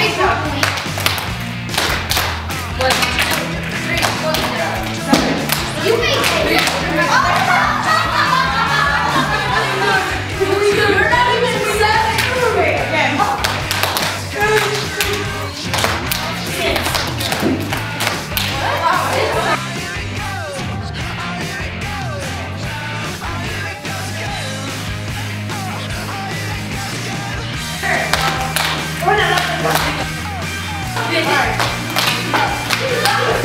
Great job. One. Thank you.